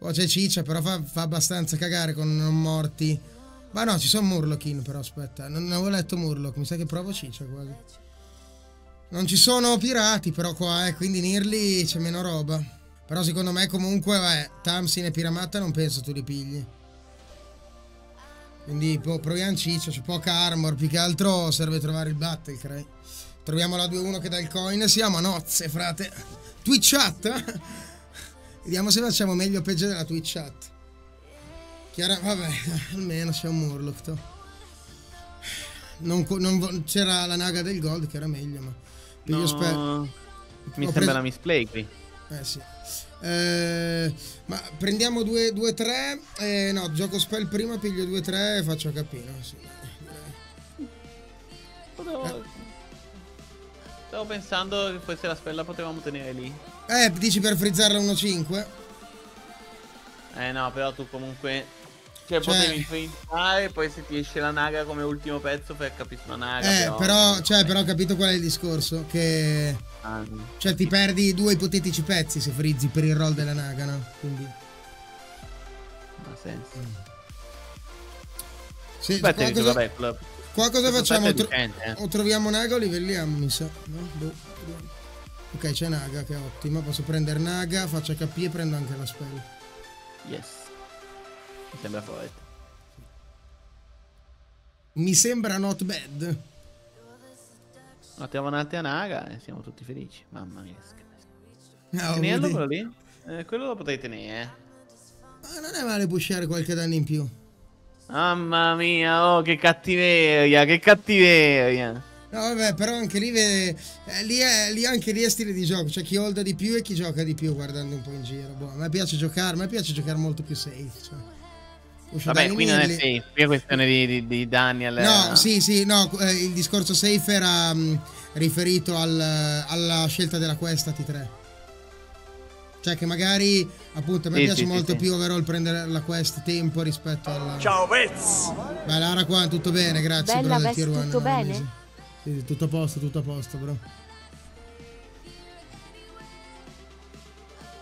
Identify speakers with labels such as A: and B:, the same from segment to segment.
A: Oh, c'è Ciccia, però fa, fa abbastanza cagare con non morti. Ma no, ci sono Murloc però aspetta. Non, avevo letto Murloc, mi sa che provo Ciccia quasi. Non ci sono pirati però qua, eh, quindi in Irli c'è meno roba. Però secondo me comunque, vabbè, Tamsin e Piramatta non penso tu li pigli. Quindi boh, proviamo Ciccia, c'è poca armor, più che altro serve trovare il battle cry. Troviamo la 2-1 che dà il coin, siamo a nozze, frate. Twitch chat? Vediamo se facciamo meglio o peggio della Twitch chat. Chiara, vabbè, almeno c'è un Murloc. To. Non, non, c'era la naga del gold che era meglio, ma...
B: No, io spero... Mi Ho sembra la misplay qui.
A: Eh sì. Eh, ma prendiamo 2-3. Eh, no, gioco spell prima, piglio 2-3 e faccio capire. Sì.
B: Potevo... Eh. Stavo pensando che fosse la spella potevamo tenere lì.
A: Eh, dici per frizzarla 1-5?
B: Eh no, però tu comunque cioè, cioè, potevi influenzare, poi se ti esce la naga come ultimo pezzo per capire una naga.
A: Eh, però, però cioè, però ho capito qual è il discorso. Che. Ah, cioè, ti perdi due ipotetici pezzi se frizzi per il roll della naga, no? Quindi.
B: Non ha senso. Mm.
A: Sì, Aspetta, qua, cosa, vabbè, la... qua cosa facciamo? Tro eh. O troviamo naga o livelliamo, mi sa. No? Boh, ok, c'è naga che è ottima. Posso prendere naga, faccio HP e prendo anche la spell.
B: Yes. Mi sembra forte.
A: Mi sembra not bad.
B: Mettiamo un'altra naga e siamo tutti felici. Mamma mia. No, Tenerlo quello lì? Eh, quello lo potrei tenere, eh.
A: Ma non è male pushare qualche danno in più.
B: Mamma mia, oh che cattiveria, che cattiveria.
A: No, vabbè, però anche lì, vede, eh, lì, è, lì anche lì è stile di gioco. C'è chi holda di più e chi gioca di più guardando un po' in giro. Boh, a me piace giocare, a me piace giocare molto più safe. Cioè.
B: Vabbè, qui non è safe, qui è questione di, di, di danni alle...
A: No, sì, sì, no, eh, il discorso safe era mh, mm, riferito al, alla scelta della quest T3. Cioè che magari, appunto, a me sì, piace sì, molto sì, più overall prendere la quest tempo rispetto alla...
C: Ciao Vez!
A: Beh, Lara qua, tutto bene, grazie.
D: Bella, Vez, tutto bene?
A: Sì, tutto a posto, tutto a posto, bro.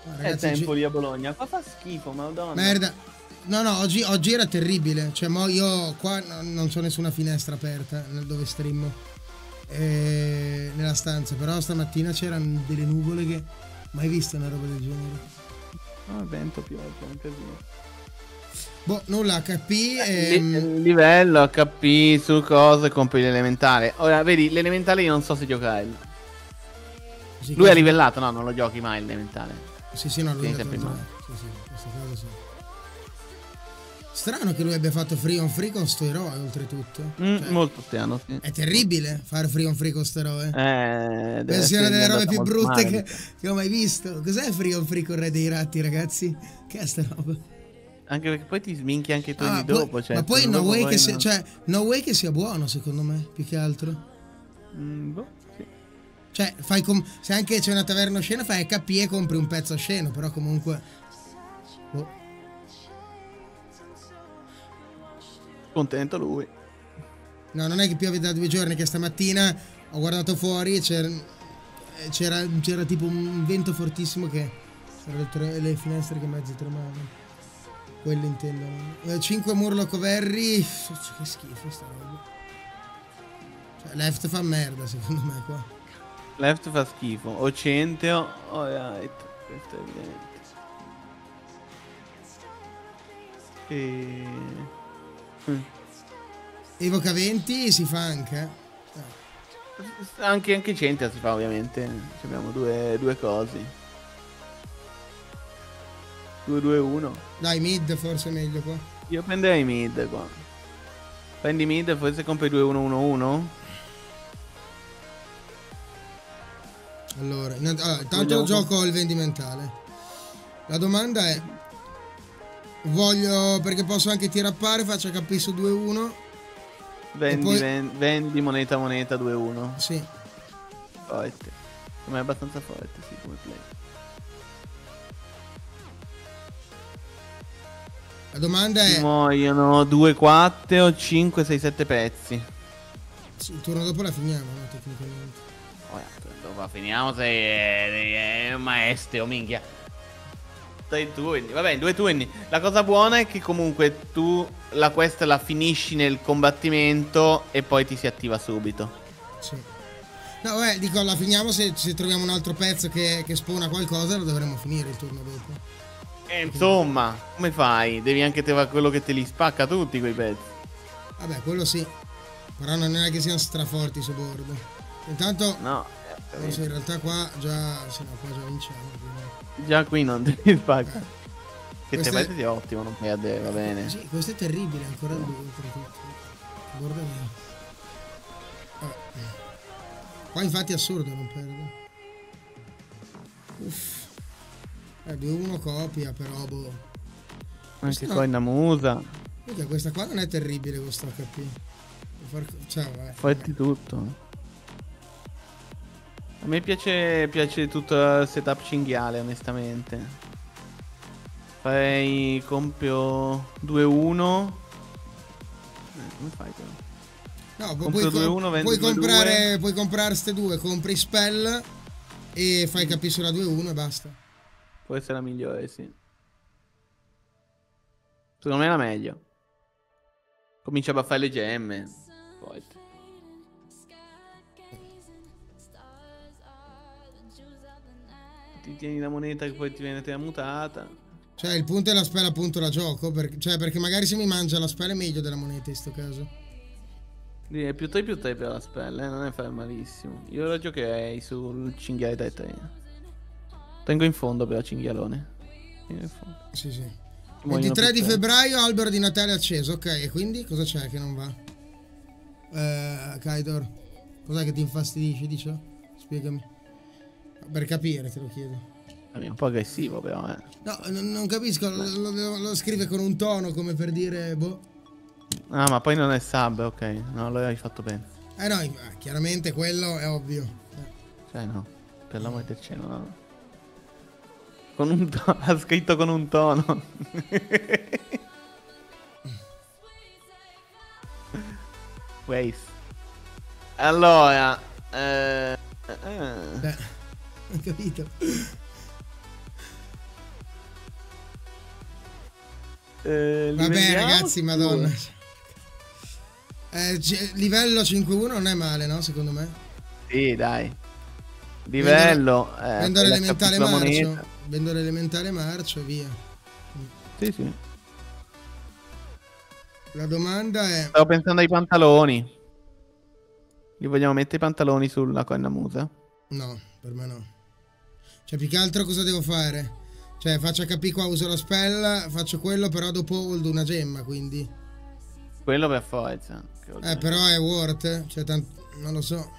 B: Ah, ragazzi, è tempo lì a Bologna. Qua fa schifo, madonna.
A: Merda. No, no, oggi, oggi, era terribile. Cioè, mo io qua non c'ho nessuna finestra aperta dove stream eh, nella stanza. Però stamattina c'erano delle nuvole che mai visto una roba del genere.
B: No, ah, vento, pioggia, un casino.
A: Boh, nulla, HP.
B: Ehm... Livello, HP, su cose, compri l'elementale. Ora, vedi, l'elementale io non so se giocare. Sì, Lui ha livellato, no, non lo giochi mai l'elementale.
A: Sì, sì, no, lui è sempre Sì, sì, questa cosa sì. Strano che lui abbia fatto free on free con sto eroe, oltretutto.
B: Mm, cioè, molto strano, sì.
A: È terribile fare free on free con sto eroe. Eh, Penso una delle robe più brutte che, che, ho mai visto. Cos'è free on free con Re dei Ratti, ragazzi? Che è sta roba?
B: Anche perché poi ti sminchi anche i turni ah, dopo. Cioè,
A: ma poi no way, che sia, cioè, no way che sia buono, secondo me, più che altro.
B: Mm, boh, sì.
A: Cioè, fai com- se anche c'è una taverna scena, fai HP e compri un pezzo a scena, però comunque... Boh.
B: Contento lui.
A: No, non è che piove da due giorni, che stamattina ho guardato fuori e c'era, c'era, c'era tipo un vento fortissimo che c'erano le, le finestre che mezzo tremavano. Quello intendo. 5 eh, Murloc Verri. Che schifo sta roba. Cioè, left fa merda secondo me qua.
B: Left fa schifo. O Centeo o right. Questo è evidente. E...
A: Mm. Evoca 20 si fa anche.
B: Anche, anche Centia si fa ovviamente. Abbiamo due, due cose. 2-2-1.
A: Dai, mid forse è meglio qua.
B: Io prenderei mid qua. Prendi mid e forse compri 2-1-1-1?
A: Allora, allora intanto gioco il vendimentale. La domanda è Voglio perché posso anche tirappare, faccio HP su 2-1.
B: Vendi, poi... vendi, moneta moneta 2-1.
A: Sì.
B: Forte. Ma è abbastanza forte, sì, come play.
A: La domanda è...
B: Muoiono 2, 4 o 5, 6, 7 pezzi.
A: Sì, il turno dopo la finiamo, no, tecnicamente.
B: Oh, dopo la finiamo sei è, è un maestro, minchia. Tre turni. Vabbè, in due turni. La cosa buona è che comunque tu la quest la finisci nel combattimento e poi ti si attiva subito.
A: Sì. No, beh, dico, la finiamo se, se troviamo un altro pezzo che, che spona qualcosa, lo dovremo finire il turno dopo.
B: E insomma, come fai? Devi anche trovare quello che te li spacca tutti quei pezzi.
A: Vabbè, quello sì. Però non è che siano straforti su bordo. Intanto...
B: No.
A: Forse in realtà qua già... Se no, qua già vinciamo.
B: Quindi. Già qui non devi spacca. Eh. Che te pezzi è ottimo, non perde, va bene.
A: Sì, questo è terribile, ancora due oltretutto. Guarda mia. Qua infatti è assurdo non perde. Uff. Eh, 2-1 copia però, boh.
B: Anche qua in Namusa.
A: Mica questa qua non è terribile questo HP. Far... Cioè, vabbè.
B: Fatti tutto. A me piace, piace tutto il setup cinghiale, onestamente. Farei compio 2-1. Eh, come fai quello?
A: No, puoi, 2, 1, puoi, comprare, puoi comprare queste due, compri spell e fai capire sulla 2-1 e basta.
B: Può essere la migliore, sì. Secondo me è la meglio. Comincia a buffare le gemme. Poi. Ti tieni la moneta che poi ti viene mutata.
A: Cioè, il punto è la spell appunto la gioco. Per, cioè, perché magari se mi mangia la spell è meglio della moneta in sto caso.
B: Sì, è più 3 più 3 per la spell, eh? non è fare malissimo. Io lo giocherei sul cinghiale dai 3. Tengo in fondo per la cinghialone.
A: In fondo. Sì, sì. 23 di febbraio, albero di Natale acceso. Ok, e quindi cosa c'è che non va? Eh, Kaidor, cos'è che ti infastidisce di ciò? Spiegami. Per capire, te lo chiedo.
B: È un po' aggressivo però, eh.
A: No, non capisco, lo, lo, lo scrive con un tono come per dire, boh...
B: Ah, ma poi non è sub, ok. No, lo hai fatto bene.
A: Eh no, chiaramente quello è ovvio.
B: Cioè no, per l'amore del cielo, no. Con un tono, ha scritto con un tono. Waste. Allora, eh, eh.
A: Beh, ho capito. Eh, Vabbè, ragazzi, madonna. Eh, livello 5-1 non è male, no? Secondo me.
B: Sì, dai. Livello.
A: Vendo, eh, l'elementare marcio. Vendo l'elementare marcio e via.
B: Sì, sì.
A: La domanda è...
B: Stavo pensando ai pantaloni. Gli vogliamo mettere i pantaloni sulla corna musa?
A: No, per me no. Cioè, più che altro cosa devo fare? Cioè, faccio HP qua, uso la spell, faccio quello, però dopo hold una gemma, quindi...
B: Quello per forza.
A: Eh, però è worth, cioè, tant... non lo so.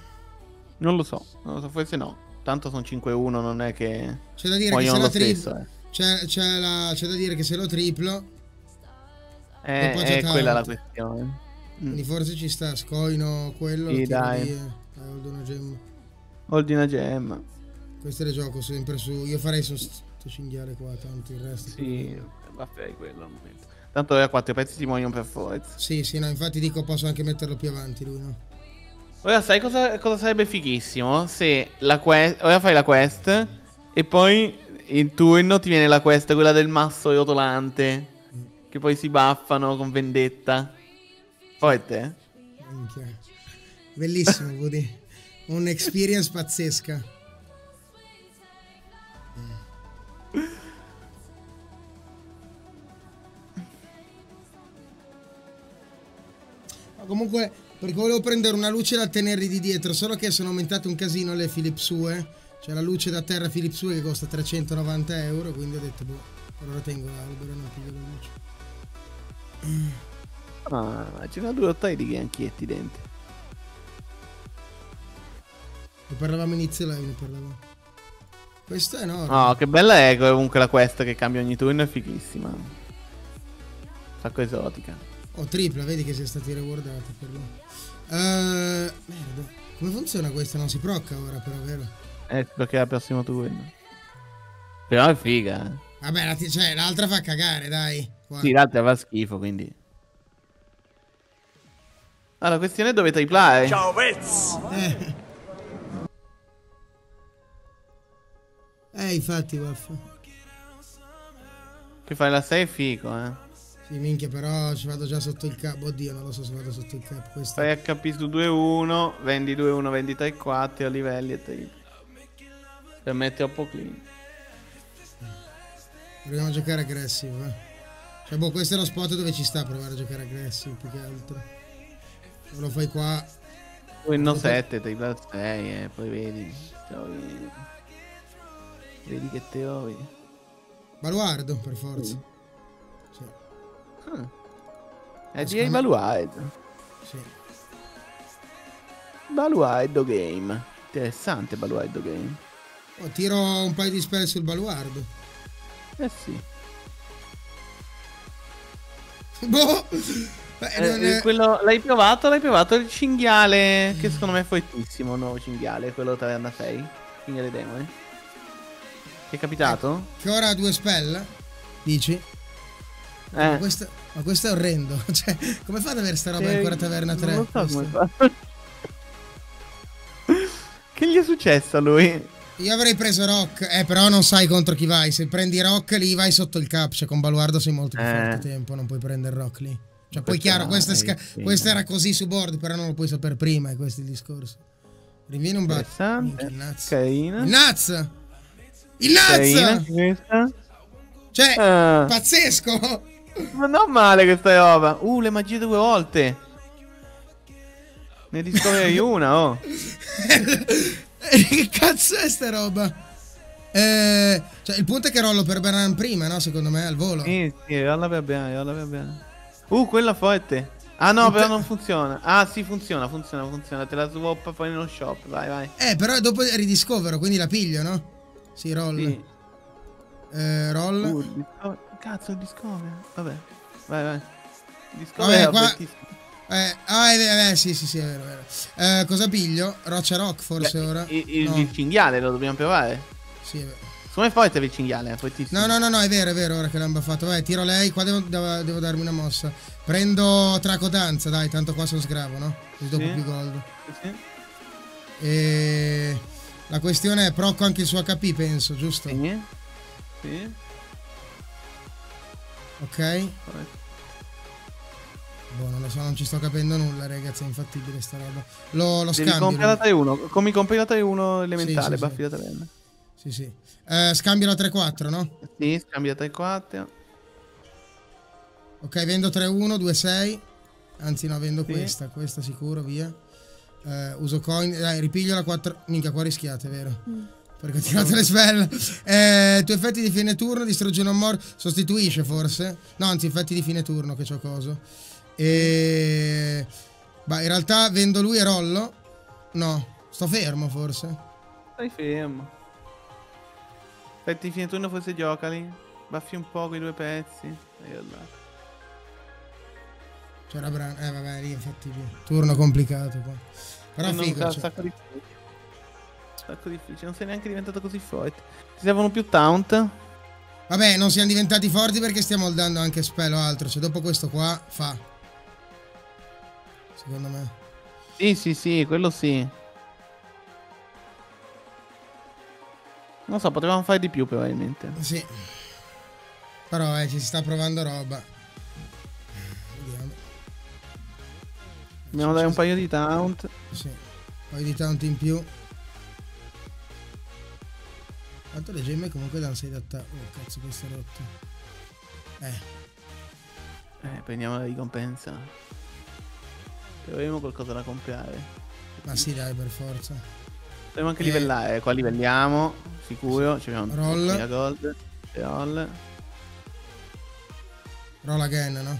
B: Non lo so, non lo so, forse no. Tanto sono 5-1, non è che...
A: C'è da dire che se lo triplo... Eh. C'è, c'è, la... c'è, da dire che se lo triplo...
B: Eh, è quella la questione. Mm.
A: Quindi forse ci sta, scoino quello...
B: Sì, dai. Lì,
A: eh, hold una gemma.
B: Hold una gemma.
A: Questo le gioco sempre su... Io farei su sto cinghiale qua, tanto il resto.
B: Sì, vabbè, quello al momento. Tanto a quattro pezzi ti muoiono per forza.
A: Sì, sì, no, infatti dico posso anche metterlo più avanti lui, no?
B: Ora sai cosa, cosa sarebbe fighissimo? Se la quest... Ora fai la quest e poi in turno ti viene la quest, quella del masso rotolante. Che poi si baffano con vendetta. Forte?
A: Minchia. Bellissimo, Woody. Un'experience pazzesca. comunque perché volevo prendere una luce da tenerli di dietro, solo che sono aumentate un casino le Philips UE. Cioè la luce da terra Philips UE che costa 390 euro, quindi ho detto, boh, allora tengo l'albero e non piglio la
B: luce. Ah, due o tre di granchietti dentro.
A: Ne parlavamo inizio live, ne parlavamo. Questo è enorme.
B: No, che bella è comunque la quest che cambia ogni turno, è fighissima. Sacco esotica.
A: Oh, tripla, vedi che sei stati rewardati per lui. Uh, merda. Come funziona questa? Non si procca ora, però, vero?
B: Eh, perché è al prossimo turno. Però è figa, eh.
A: Vabbè, la cioè, l'altra fa cagare, dai.
B: Qua. Sì, l'altra fa schifo, quindi. Ah, la questione è dove triplare. Ciao, Vez!
A: Eh. eh, infatti, vaffa.
B: Che fai la 6 è figo, eh.
A: Sì, minchia, però ci vado già sotto il capo. Oddio, non lo so se vado sotto il capo. Questo...
B: Fai HP su 2-1, vendi 2-1, vendi 3-4 a livelli e te. Per metti troppo clean.
A: Proviamo a giocare aggressive, eh. Cioè, boh, questo è lo spot dove ci sta a provare a giocare aggressive, più che altro. Se lo fai qua...
B: Winno 7, tripla 6, eh, poi vedi. Trovi... Vedi che te trovi.
A: Baluardo, per forza.
B: Mm.
A: Sì.
B: Ah. Eh, direi Baluardo.
A: Sì.
B: Baluardo Game. Interessante Baluardo Game.
A: Oh, tiro un paio di spell sul baluardo.
B: Eh sì.
A: Boh!
B: Eh,
A: non è-
B: quello, l'hai provato? L'hai provato il cinghiale? Che secondo me è fortissimo. Il nuovo cinghiale, quello Taverna 6. Cinghiale demone. Ti è capitato?
A: Che ora ha due spell? Dici?
B: Eh.
A: Ma, questo, ma questo è orrendo. Cioè, come fa ad avere sta roba
B: Eh,
A: ancora taverna 3?
B: Non so come fa. che gli è successo a lui?
A: Io avrei preso Rock, eh, però non sai contro chi vai. Se prendi Rock lì vai sotto il cap. Cioè, con Baluardo sei molto più
B: Eh.
A: forte tempo, non puoi prendere Rock lì. Cioè, poi chiaro, questo,
B: eh,
A: sca- questo era così su board, però non lo puoi sapere prima, è questo il discorso. Rinvieni un. Minchia, Il.
B: Carina.
A: Il Nuts! Il
B: questa.
A: Cioè,
B: Ah.
A: pazzesco!
B: Ma non male questa roba. Uh, le magie due volte. Ne discoveri una, oh.
A: che cazzo è sta roba? Eh, cioè, il punto è che rollo per Baran prima, no? Secondo me, al volo.
B: Sì, sì, rolla per bene, rolla per bene. Uh, quella forte. Ah no, però non funziona. Ah sì, funziona, funziona, funziona. Te la swap poi nello shop, vai, vai.
A: Eh, però dopo ridiscovero, quindi la piglio, no? Sì, roll.
B: Sì.
A: Eh, roll.
B: Uh, Cazzo, il Discover. Vabbè, vai, vai. Discover
A: Vabbè, qua-. Eh, ah, è vero, eh, sì, sì, sì, è vero, è vero. Eh, cosa piglio? Roccia Rock, forse
B: Beh,
A: ora?
B: Il, il-
A: no.
B: il cinghiale lo dobbiamo provare.
A: Sì, è vero.
B: Secondo me è forte il cinghiale.
A: No, no, no, no, è vero, è vero, ora che l'hanno buffato. Vai, tiro lei, qua devo, devo- devo darmi una mossa. Prendo Tracotanza, dai, tanto qua sono sgravo, no? Così dopo
B: Sì.
A: più gold.
B: Sì.
A: E... La questione è procco anche il suo HP, penso, giusto?
B: Sì. Sì.
A: Ok? Boh, non lo so, non ci sto capendo nulla, ragazzi, è infattibile sta roba. Lo, lo scambio.
B: la
A: lui.
B: 3-1. Come compri la 3-1 elementale,
A: Sì, sì,
B: baffi la taverna.
A: Sì, sì. Eh, scambio la 3-4, no?
B: Sì, scambia 3-4.
A: Ok, vendo 3-1, 2-6. Anzi, no, vendo
B: Sì.
A: questa, questa sicuro, via. Eh, uso coin. Dai, ripiglio la 4. Minchia, qua rischiate, vero? Perché ho tirato le spell. Eh, tu effetti di fine turno, distrugge un more, sostituisce forse. No, anzi, effetti di fine turno che c'ho coso. E. Bah, in realtà vendo lui e rollo. No, sto fermo forse.
B: Stai fermo. Aspetti fine turno forse giocali. Baffi un po' quei due pezzi. E là.
A: C'era Bran. Eh, vabbè, lì infatti. Turno complicato qua. Però figo.
B: un
A: cioè.
B: sacco. Sacco difficile. Non sei neanche diventato così forte. Ti servono più taunt.
A: Vabbè, non siamo diventati forti perché stiamo dando anche spell o altro. Cioè, dopo questo qua fa. Secondo me.
B: Sì, sì, sì, quello sì. Non so, potevamo fare di più probabilmente.
A: Sì. Però eh, ci si sta provando roba. Vediamo.
B: Dobbiamo dare un paio di taunt.
A: Sì. Poi di tanto in più. Tanto le gemme comunque danno 6 d'attacco. Oh cazzo, questo è rotto. Eh.
B: Eh, prendiamo la ricompensa. Troveremo qualcosa da comprare.
A: Ma sì, dai, per forza.
B: Dobbiamo anche
A: Eh.
B: livellare. Qua livelliamo. Sicuro. Ci abbiamo
A: Roll.
B: 1000 gold. Roll.
A: Roll again, no?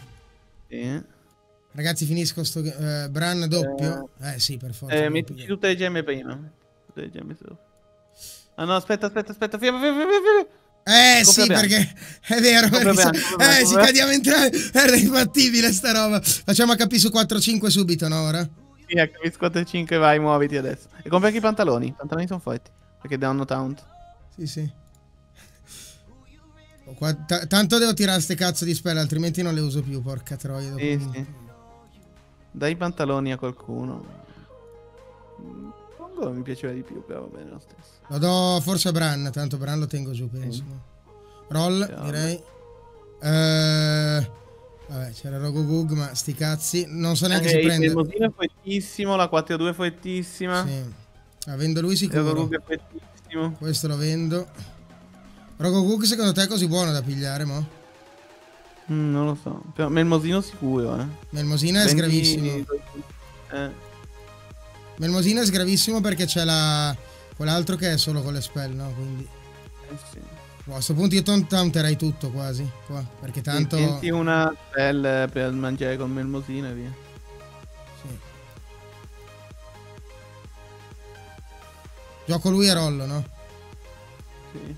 B: Sì.
A: Ragazzi, finisco sto. eh, Bran doppio. Eh, sì, per forza.
B: Eh, mettici tutte le gemme prima. Tutte le gemme su. Ah no, aspetta, aspetta, aspetta. Fermo, fermo, fermo.
A: Eh
B: Compra
A: sì,
B: bianco.
A: perché è vero,
B: Compra
A: perché
B: bianco,
A: so- eh,
B: bianco,
A: ci
B: compra-
A: cadiamo entrambi. Era infattibile sta roba. Facciamo HP su 4-5 subito, no? Ora?
B: Sì, HP squad 5, vai, muoviti adesso. E compra anche i pantaloni. I pantaloni sono forti. Perché danno taunt.
A: Sì, sì. Qua- ta- tanto devo tirare ste cazzo di spell, altrimenti non le uso più, porca troia. dopo
B: Sì, sì. Dai i pantaloni a qualcuno. Mm, Pongo mi piaceva di più, però va bene lo stesso.
A: Lo do forse a Bran, tanto Bran lo tengo giù, penso. no? Roll,
B: Sì.
A: direi. Eh, vabbè, c'era Rogo Gug, ma sti cazzi. Non so neanche
B: Anche
A: se prende.
B: Mosino è fortissimo, la 4-2 è fortissima.
A: Sì. Ah, vendo lui sicuro.
B: Rug è fortissimo.
A: Questo lo vendo. Rogo Gug secondo te è così buono da pigliare, mo?
B: Mm, non lo so. Però Melmosino sicuro, eh.
A: Melmosina è
B: Vendi-
A: sgravissimo.
B: Eh.
A: Melmosina è sgravissimo perché c'è la... quell'altro che è solo con le spell, no? Quindi...
B: eh sì.
A: Boh, a sto punto io taunterei tutto quasi, qua. Perché tanto...
B: Senti una spell per mangiare con Melmosino e via.
A: Sì. Gioco lui e rollo, no?
B: Sì.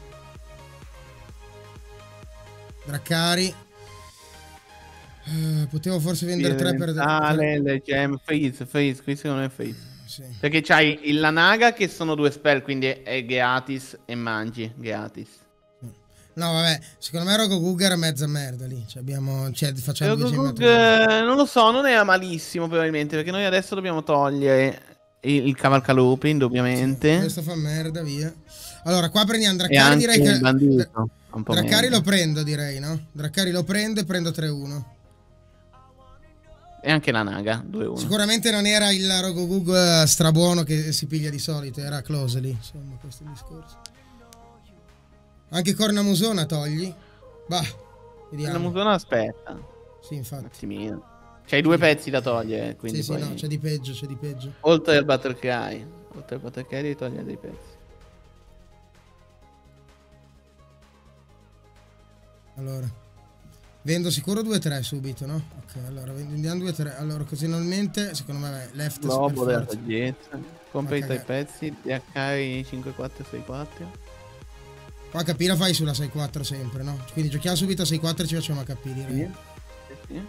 A: Draccari. Eh, potevo forse vendere tre per...
B: Elementale, le gem, freeze, freeze, qui secondo me è freeze.
A: Sì.
B: Perché c'hai il Lanaga che sono due spell, quindi è gratis e mangi gratis.
A: No, vabbè, secondo me Rogo Gug era mezza merda lì. Cioè, abbiamo... Cioè, facciamo
B: Rogue
A: 10
B: Gug,
A: metri.
B: eh, non lo so, non era malissimo probabilmente, perché noi adesso dobbiamo togliere il, il indubbiamente.
A: Questo fa merda, via. Allora, qua prendiamo Draccari,
B: anche
A: direi che...
B: bandito.
A: Draccari
B: meno.
A: lo prendo, direi, no? Draccari lo prendo e prendo 3-1.
B: E anche la Naga, 2-1.
A: Sicuramente non era il Rogo Gug eh, strabuono che si piglia di solito, era close lì, insomma, questo è il discorso. Anche Cornamusona togli? Bah, vediamo.
B: musona aspetta,
A: Sì, infatti.
B: attimino. C'hai due pezzi da togliere, quindi
A: Sì, sì,
B: poi...
A: no, c'è di peggio, c'è di peggio.
B: Oltre al Battle Cry. Oltre al Battle Cry devi togliere dei pezzi.
A: Allora, vendo sicuro 2-3 subito, no? Ok, allora vendiamo 2-3. Allora, ocasionalmente, secondo me, vai, left
B: Lobo
A: per forza.
B: saggezza. Compri i
A: Ok.
B: tuoi pezzi. DHI 5464.
A: Qua HP la fai sulla 6-4 sempre, no? Quindi giochiamo subito a 6-4 e ci facciamo HP, direi.
B: Sì. Sì.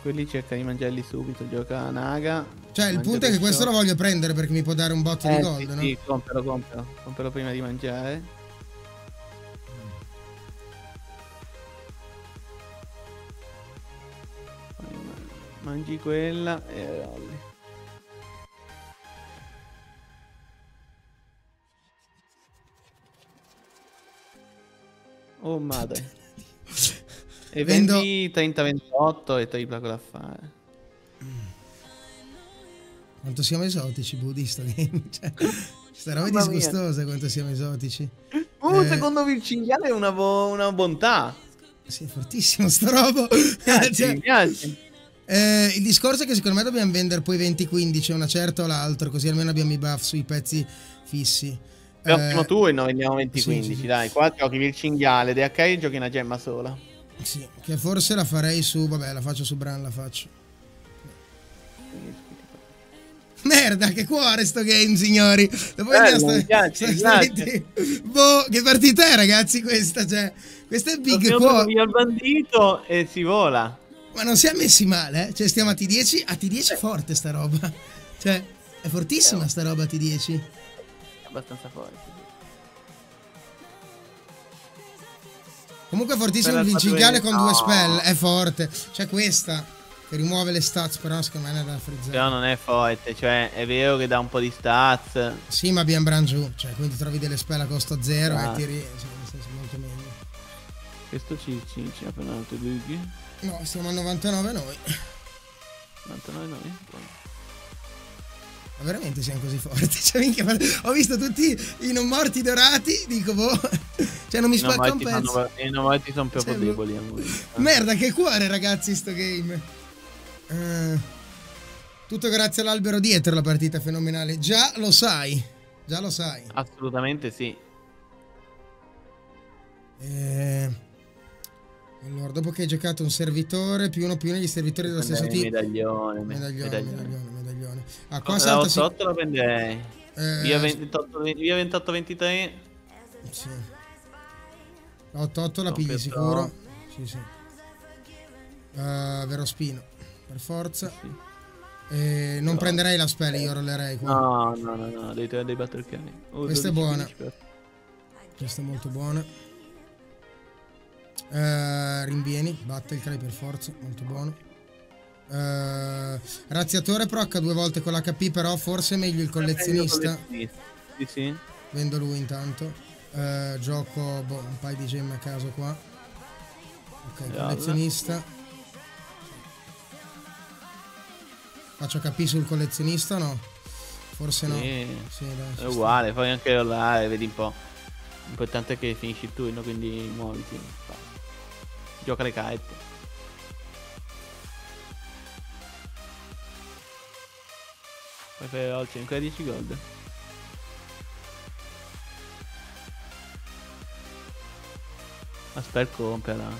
B: Quelli cerca di mangiarli subito. Gioca a Naga.
A: Cioè, il punto è che questo lo voglio prendere perché mi può dare un botto
B: Eh,
A: di gold,
B: sì,
A: no?
B: sì, compralo, compralo. Compralo prima di mangiare. Mangi quella e rolli. Oh madre. E
A: Vendo-
B: vendi 30-28 e tripla con l'affare.
A: Quanto siamo esotici, buddista game. Cioè, roba è disgustosa quanto siamo esotici.
B: Oh,
A: Eh.
B: secondo me il cinghiale è una, bo- una bontà.
A: Sì, è fortissimo sta roba.
B: Piace,
A: Cioè,
B: piace.
A: Eh, il discorso è che secondo me dobbiamo vendere poi 20-15, una certa o l'altro, così almeno abbiamo i buff sui pezzi fissi.
B: Per
A: Eh,
B: primo turno vendiamo 20-15,
A: sì, sì, sì.
B: dai. Qua giochi il cinghiale, DH e giochi una gemma sola.
A: Sì, che forse la farei su... Vabbè, la faccio su Bran, la faccio. Merda, che cuore sto game, signori. Dopo vediamo
B: mi piace, piace.
A: Boh, che partita è, ragazzi, questa? Cioè, questo è big cuore.
B: il bandito e si vola.
A: Ma non siamo messi male, eh? Cioè, stiamo a T10, a
B: Eh.
A: T10 è forte sta roba. Cioè, è fortissima sta roba a T10.
B: È abbastanza forte.
A: Comunque è fortissimo il
B: fatura-
A: con due
B: no.
A: spell, è forte. C'è questa che rimuove le stats, però secondo me ne è da frizzare.
B: Però non è forte, cioè è vero che dà un po' di stats.
A: Sì, ma abbiamo Bran giù, cioè quindi trovi delle spell a costo zero
B: Ah.
A: e tiri, cioè, nel senso molto meglio.
B: Questo ci, ci, ci apre un altro bug.
A: No, stiamo a 99 noi.
B: 99 noi. Buono.
A: Ma veramente siamo così forti? Cioè, minchia, ho visto tutti i non morti dorati, dico boh. Cioè non mi spacca un pezzo.
B: sono, i nomorti sono proprio
A: Cioè,
B: deboli. amore.
A: Merda, che cuore, ragazzi, sto game. Eh, tutto grazie all'albero dietro la partita fenomenale. Già lo sai. Già lo sai.
B: Assolutamente sì.
A: Eh, allora, dopo che hai giocato un servitore, più uno più uno degli servitori dello stesso
B: Prenderei
A: team.
B: Medaglione, me-
A: Medaglione,
B: medaglione.
A: medaglione, medaglione. Ah, qua salta si-
B: 88 la prenderei.
A: eh,
B: Via 28, via 28 23.
A: Sì. La 88 la
B: No,
A: pigli sicuro. Sì, sì. Eh, vero spino. Per forza.
B: Sì.
A: Eh, non prenderei la spell, io rollerei qua.
B: No, no, no, no, tirare dei battle cani. Oh,
A: Questa è
B: 12,
A: buona.
B: 15 per-
A: Questa è molto buona. Eh, rinvieni, batte il cry per forza, molto buono. Eh, razziatore proc due volte con l'HP, però forse è meglio il collezionista.
B: Sì, sì.
A: Vendo lui intanto. Eh, gioco boh, un paio di gemme a caso qua. Ok, collezionista. Faccio capire sul collezionista no? Forse no.
B: Sì.
A: Sì, dai,
B: È
A: sta.
B: uguale, poi anche là e vedi un po'. L'importante è che finisci il turno, quindi muoviti. Gioca le kite. Poi fai oltre ancora 10 gold. Aspetta, comprala.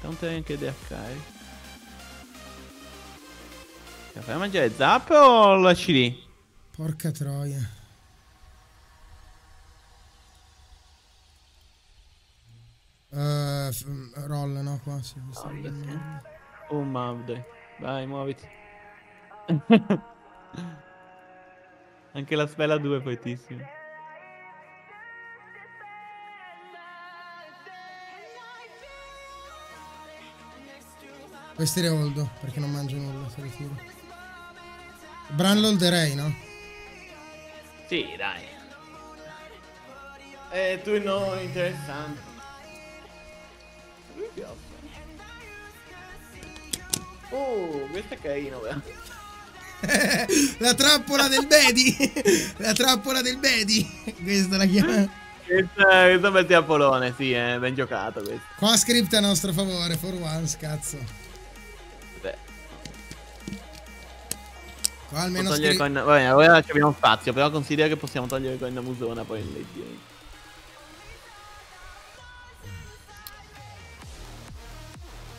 B: Tanto è anche DHI. Fai mangiare zap o lasci lì?
A: Porca troia. Eh, f- roll, no? Qua sì.
B: Oh mamma dai. Vai, muoviti. Anche la spella 2 è fortissima.
A: Questi reoldo, perché non mangio nulla, se li tiro. Bran lo holderei, no?
B: Sì, dai. Eh, tu no, interessante. Oh, questo è carino,
A: la trappola del Bedi! la trappola del Bedi! Questa la chiama.
B: Questo è questo è un bel triapolone, sì, è ben giocato questo.
A: Qua script a nostro favore, for once, cazzo.
B: Beh,
A: Qua almeno
B: togliere
A: script...
B: coin... Vabbè, ora abbiamo spazio, però considera che possiamo togliere coin da Musona poi in legge.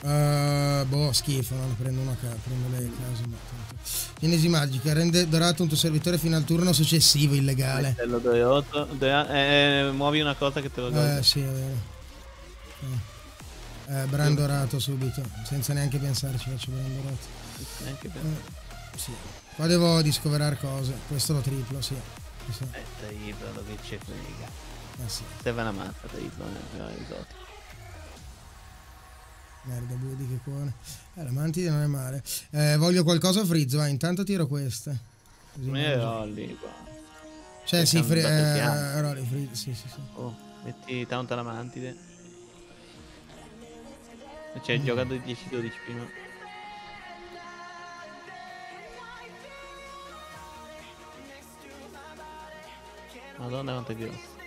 A: Eh, boh, schifo, non prendo una ca- prendo lei a caso. Ma tanto. Genesi magica, rende dorato un tuo servitore fino al turno successivo, illegale.
B: Martello Dorotto. Dora- eh, eh, muovi una cosa che te lo do.
A: Eh, sì, è vero. Eh, Bran dorato subito, senza neanche pensarci, faccio Bran dorato.
B: Neanche per...
A: Eh, sì. Qua devo discoverare cose, questo lo triplo, sì. Questo-
B: Eh, triplo, che c'è frega.
A: eh, sì.
B: Serve una mazza, triplo, eh, però è.
A: Merda, Budi, che cuore. Eh, la mantide non è male. Eh, voglio qualcosa frizzo, vai, intanto tiro queste. Così
B: Me
A: mangio.
B: rolli qua.
A: Cioè, sì, fri- eh, rolli, frizzo, sì, sì, sì.
B: Oh, metti tanto la mantide.
A: Mm.
B: Cioè, giocato 10-12 prima. Madonna quanto è grosso.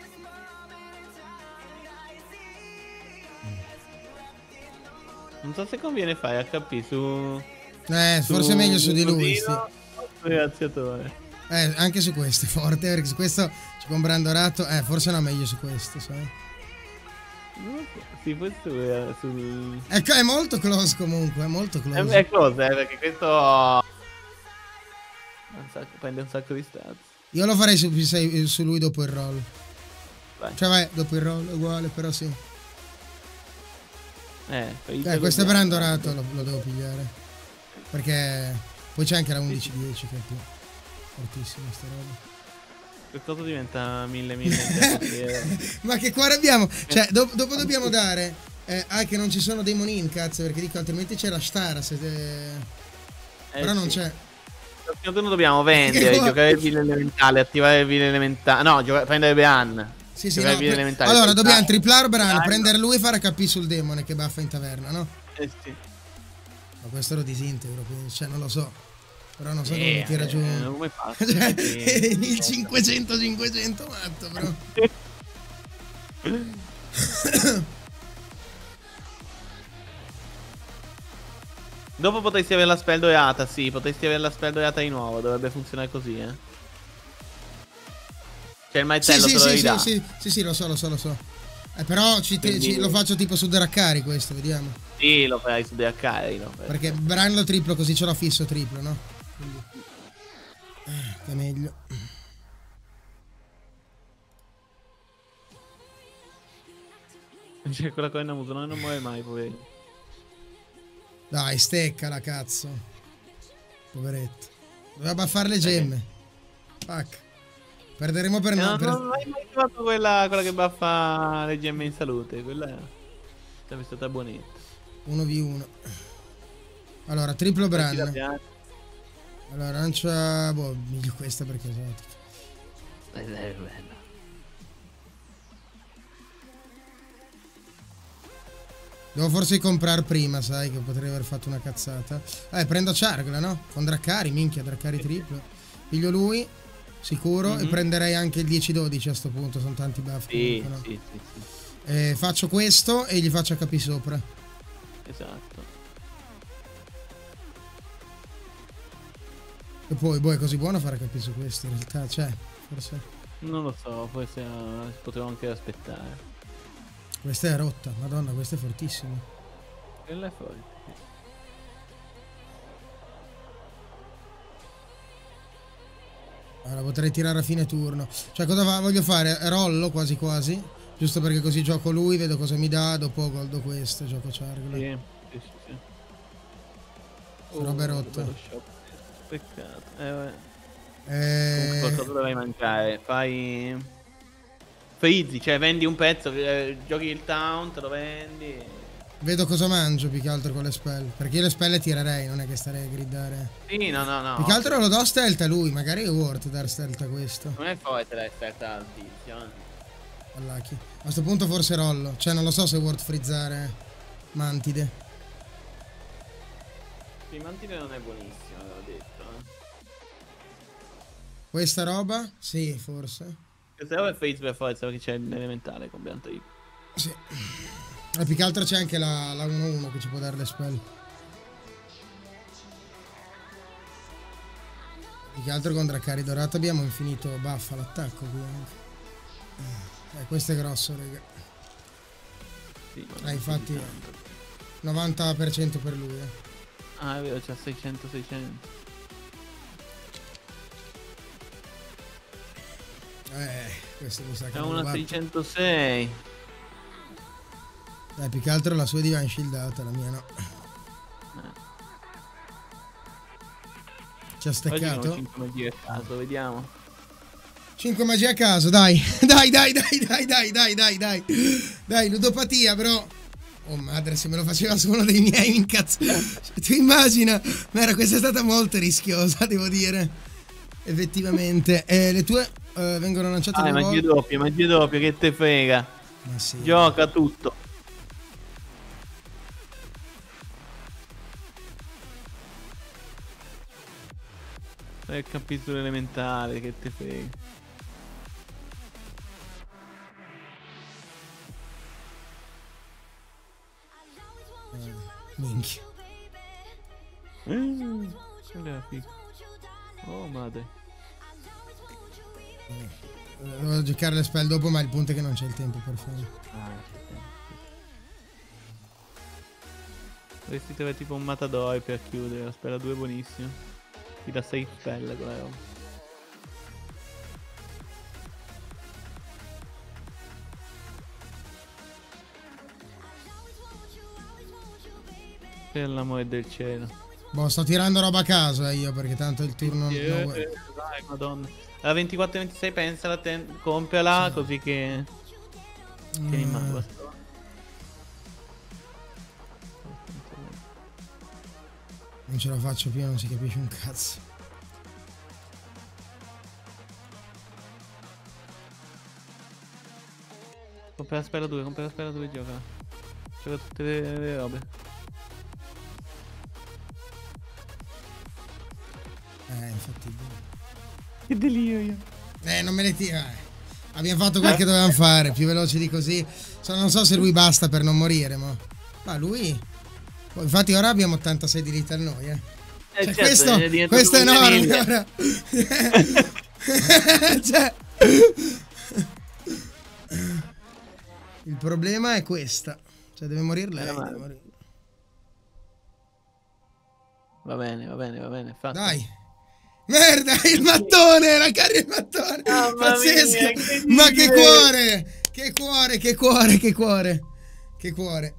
B: Non so se conviene fare HP su...
A: Eh, forse è meglio su di lui, sì.
B: Su Reaziatore.
A: Eh, anche su questo è forte, perché su questo ci con Bran dorato, eh, forse no, meglio su questo, sai.
B: Sì, poi su... eh, sul...
A: Ecco, è molto close comunque, è molto
B: È,
A: close.
B: è close, eh, perché questo... un sacco- prende un sacco di stats.
A: Io lo farei su, su lui dopo il roll.
B: Vai.
A: Cioè, vai, dopo il roll, è uguale, però sì.
B: Eh,
A: Eh, questo è Bran dorato, lo, lo devo pigliare. Perché poi c'è anche la 11-10 che è più fortissima sta roba.
B: Qualcosa diventa 1000 1000
A: Ma che cuore abbiamo? Cioè, do- dopo dobbiamo dare... Eh, ah, che non ci sono dei monini, cazzo, perché dico altrimenti c'è la Stara, se però non c'è.
B: Il primo turno dobbiamo vendere,
A: Che
B: giocare il vile elementale, attivare il vile elementale. No, prendere Bean.
A: Sì, sì, no. Allora, dobbiamo triplar Bran,
B: Ah,
A: prendere lui e fare HP sul demone che baffa in taverna, no?
B: Eh sì.
A: Ma questo lo disintegro, cioè non lo so. Però non so come
B: Eh,
A: mi tira giù.
B: eh, come faccio?
A: Cioè,
B: Sì.
A: il 500-500 matto, però.
B: Dopo potresti avere la spell dorata, sì, potresti avere la spell dorata di nuovo, dovrebbe funzionare così, eh. Cioè il
A: Sì,
B: martello
A: sì,
B: te lo
A: sì, sì, sì, sì, sì, lo so, lo so, lo so. Eh, però ci te-
B: Quindi-
A: ci- lo faccio tipo su Dracari questo, vediamo.
B: Sì, lo farai su lo farai.
A: Perché Bran lo triplo così ce l'ho fisso triplo, no? Quindi... Eh, è meglio.
B: Cioè, quella coin a muso non muore mai, poverino.
A: Dai, steccala, cazzo. Poveretto. Doveva buffare le gemme. Fuck. Perderemo per no,
B: eh,
A: per...
B: Non ho mai, mai trovato quella, quella, che baffa le gemme in salute. Quella è stata bonetta.
A: 1v1. Allora, triplo
B: brand.
A: Allora, lancia... Boh, meglio questa perché...
B: Quella è bella.
A: Devo forse comprare prima, sai, che potrei aver fatto una cazzata. Eh, prendo Chargla, no? Con Dracari, minchia, Dracari triplo. Piglio lui sicuro, mm-hmm. e mhm. prenderei anche il 10-12 a sto punto, sono tanti buff.
B: Sì, comunque, no? sì, sì,
A: sì. Eh, faccio questo e gli faccio HP sopra.
B: Esatto.
A: E poi, boh, è così buono fare HP su questo, in realtà, cioè, forse...
B: Non lo so, forse uh, potevo anche aspettare.
A: Questa è rotta, madonna, questa è fortissima.
B: Quella è forte.
A: Allora, potrei tirare a fine turno. Cioè, cosa va? voglio fare? Rollo quasi quasi. Giusto perché così gioco lui, vedo cosa mi dà, dopo goldo questo, gioco Chargler.
B: Sì, sì, sì. sì.
A: Oh, roba rotta.
B: Peccato. Eh, eh... Comunque qualcosa dovrei mancare. Fai... Frizzi, cioè vendi un pezzo, eh, giochi il taunt, lo vendi.
A: Vedo cosa mangio più che altro con le spell. Perché io le spell le tirerei, non è che starei a gridare.
B: Sì, no, no, no.
A: Più che altro lo do stealth a lui, magari è worth dar stealth a questo.
B: Non è forte dare stealth al tizio.
A: All'Aki. A questo punto forse rollo. Cioè non lo so se è worth frizzare Mantide.
B: Sì, Mantide non è buonissimo, avevo detto. Eh.
A: Questa roba? Sì, forse.
B: Questa roba è face per forza perché c'è l'elementale con Biantrico.
A: Sì. E più che altro c'è anche la, 1-1 che ci può dare le spell. Più che altro con Dracari Dorato abbiamo infinito buff all'attacco qui anche. Eh, questo è grosso, raga.
B: Sì,
A: ah, infatti 90% per lui, eh.
B: Ah, è vero, c'ha 600-600.
A: Eh, questo mi sa che...
B: È una 606.
A: Dai, più che altro la sua è divine shieldata, la mia no. Eh. Ci ha steccato?
B: 5 magie a caso, vediamo.
A: 5 magie a caso, dai. Dai, dai, dai, dai, dai, dai, dai, dai. Dai, ludopatia, bro. Oh madre, se me lo faceva uno dei miei mi incazzo. tu immagina? Ma questa è stata molto rischiosa, devo dire. Effettivamente. Eh, le tue uh, vengono lanciate
B: ah, magie doppie, magie doppie, che te frega.
A: Ma sì.
B: Gioca tutto. È il capitolo elementare, che te frega.
A: Eh, minchia.
B: Mm, oh madre.
A: Devo giocare le spell dopo, ma il punto è che non c'è il tempo per fare. Ah,
B: Dovresti avere tipo un matador per chiudere, la spella 2 è buonissimo. Ti dà 6 spell quella roba. Per l'amore del cielo.
A: Boh, sto tirando roba a caso eh, io perché tanto il turno...
B: Sì, no, eh, dai, madonna. La 24 26 pensala, ten- compiala sì. così che... Mm. Tieni
A: Non ce la faccio più, non si capisce un cazzo.
B: Compra la spera 2, compra la spera 2 gioca. Gioca tutte le, le robe.
A: Eh, infatti.
B: Che delirio.
A: Eh, non me ne tira. Eh. Abbiamo fatto quel che dovevamo fare, più veloci di così. So, non so se lui basta per non morire, ma... Ma lui... Infatti ora abbiamo 86 di liter noi, eh. eh cioè, certo, questo, questo è enorme ora. cioè... Il problema è questa. Cioè deve morire lei. Deve
B: Va bene, va bene, va bene. Fatto.
A: Dai. Merda, il mattone, la carne il mattone. Oh, Pazzesco. Mia, che Ma che cuore! Che cuore, che cuore, che cuore. Che cuore.